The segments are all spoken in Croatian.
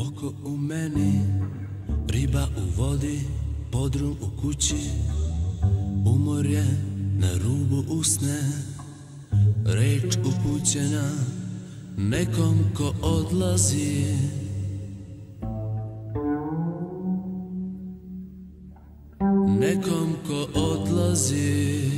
Duboko u meni, riba u vodi, podrum u kući. Umor je na rubu usne, reč upućena nekom ko odlazi. Nekom ko odlazi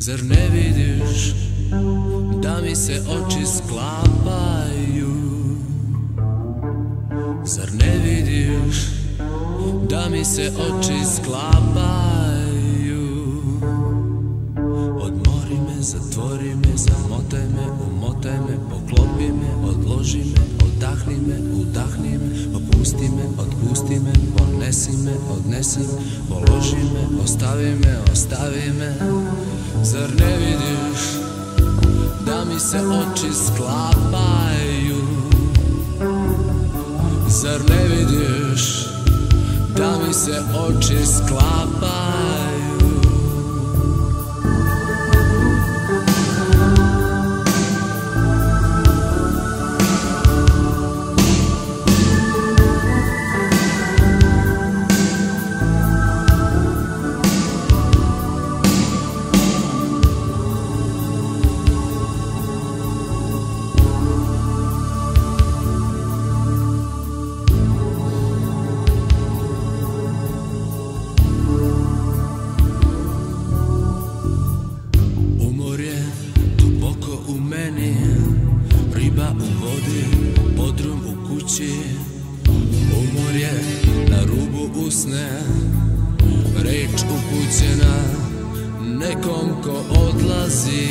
Zar ne vidiš da mi se oči sklapaju? Zar ne vidiš da mi se oči sklapaju? Odmori me, zatvori me, zamotaj me, umotaj me, poklopi me, odloži me, odahni me, udahni me, opusti me, otpusti me, ponesi me, odnesi položi me, ostavi me, ostavi me. Zar ne vidiš da mi se oči sklapaju? Zar ne vidiš da mi se oči sklapaju U vodi, podrum u kući. Umor je na rubu usne Reč upućena nekom ko odlazi